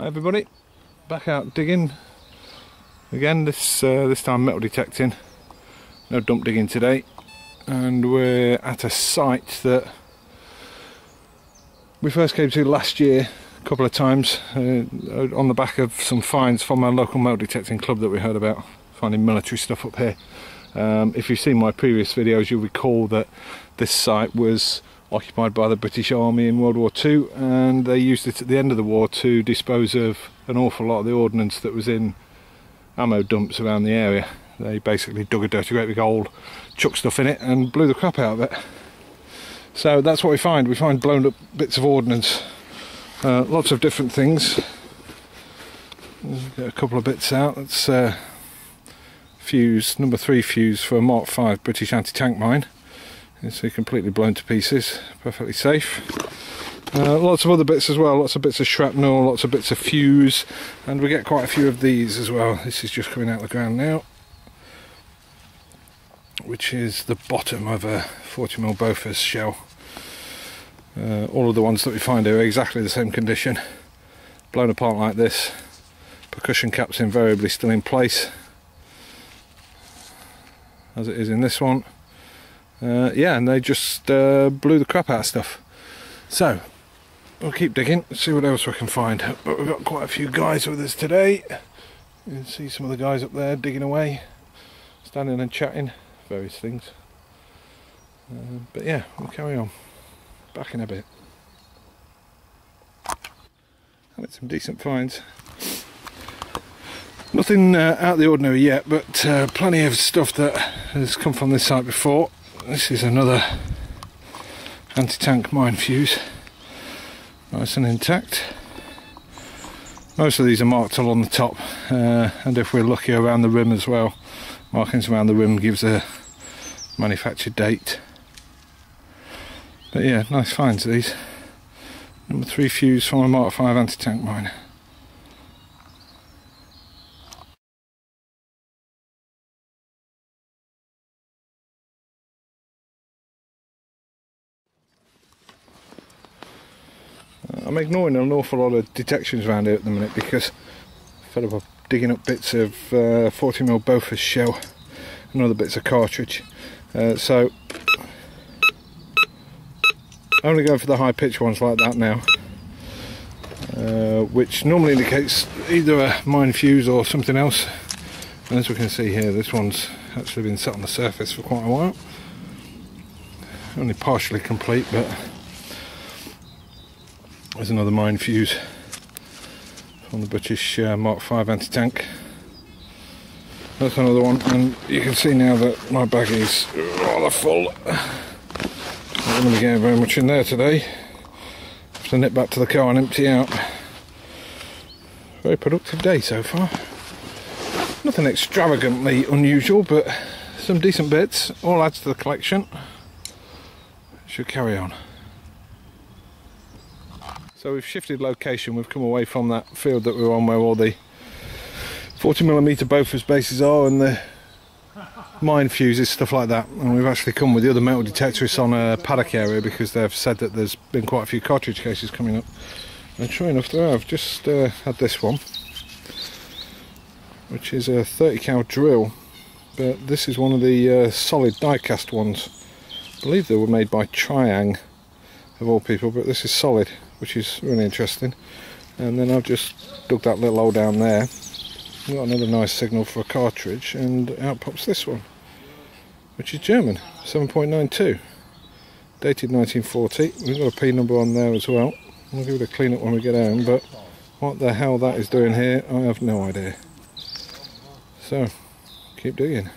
Hi everybody, back out digging again. This uh, this time metal detecting. No dump digging today, and we're at a site that we first came to last year a couple of times uh, on the back of some finds from our local metal detecting club that we heard about finding military stuff up here. Um, if you've seen my previous videos, you'll recall that this site was occupied by the British Army in World War II and they used it at the end of the war to dispose of an awful lot of the ordnance that was in ammo dumps around the area. They basically dug a dirty great big hole, chucked stuff in it and blew the crap out of it. So that's what we find. We find blown up bits of ordnance. Uh, lots of different things. Get a couple of bits out. That's uh, fuse, number three fuse for a Mark 5 British anti-tank mine. It's completely blown to pieces, perfectly safe. Uh, lots of other bits as well, lots of bits of shrapnel, lots of bits of fuse, and we get quite a few of these as well. This is just coming out of the ground now, which is the bottom of a 40mm Bofors shell. Uh, all of the ones that we find are exactly the same condition, blown apart like this. Percussion caps invariably still in place, as it is in this one uh, yeah, and they just uh, blew the crap out of stuff. So, we'll keep digging, see what else we can find. But we've got quite a few guys with us today. You can see some of the guys up there digging away, standing and chatting, various things. Uh, but yeah, we'll carry on. Back in a bit. Had some decent finds. Nothing uh, out of the ordinary yet, but uh, plenty of stuff that has come from this site before this is another anti-tank mine fuse. Nice and intact. Most of these are marked along the top uh, and if we're lucky around the rim as well markings around the rim gives a manufactured date. But yeah nice finds these. Number 3 fuse from a Mark 5 anti-tank mine I'm ignoring an awful lot of detections around here at the minute because fed up digging up bits of uh, 40mm Bofors shell and other bits of cartridge. Uh, so only going for the high pitch ones like that now. Uh, which normally indicates either a mine fuse or something else. And as we can see here, this one's actually been set on the surface for quite a while. Only partially complete, but there's another mine fuse from the British uh, Mark 5 anti-tank. That's another one, and you can see now that my bag is rather full. Not going to be getting very much in there today. Have to nip back to the car and empty out. Very productive day so far. Nothing extravagantly unusual, but some decent bits. All adds to the collection. Should carry on. So we've shifted location, we've come away from that field that we were on where all the 40mm Bofors bases are and the mine fuses, stuff like that. And we've actually come with the other metal detectorists on a paddock area because they've said that there's been quite a few cartridge cases coming up. And sure enough there I've just uh, had this one, which is a 30 cal drill, but this is one of the uh, solid die-cast ones. I believe they were made by Triang of all people, but this is solid which is really interesting. And then I've just dug that little hole down there. Got another nice signal for a cartridge, and out pops this one, which is German, 7.92, dated 1940. We've got a P number on there as well. We'll give it a clean up when we get home, but what the hell that is doing here, I have no idea. So, keep digging.